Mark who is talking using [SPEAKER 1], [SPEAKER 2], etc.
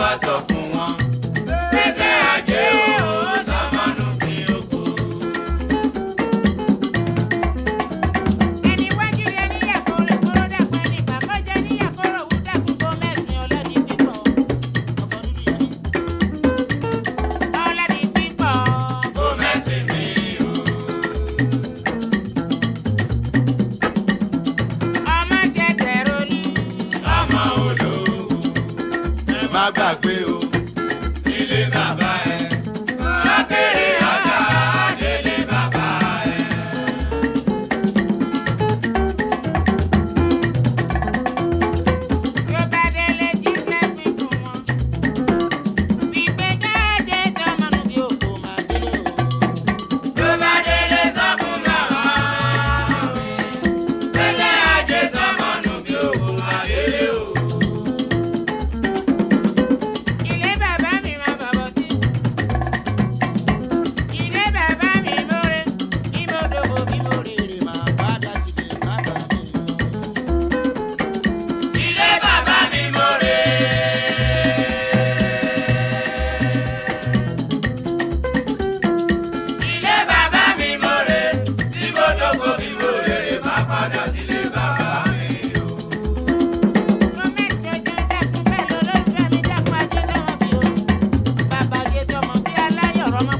[SPEAKER 1] wá sọ fún wọn. pẹ́sẹ́ ajé o sàmánú fi oko. ẹni wájú yẹn níyàkó rẹ̀ kóró dàpọ̀ ẹni bàbá jẹ́ níyàkó rẹ̀ òwú dàpọ̀ kó mẹ́sìn gbàgbé o.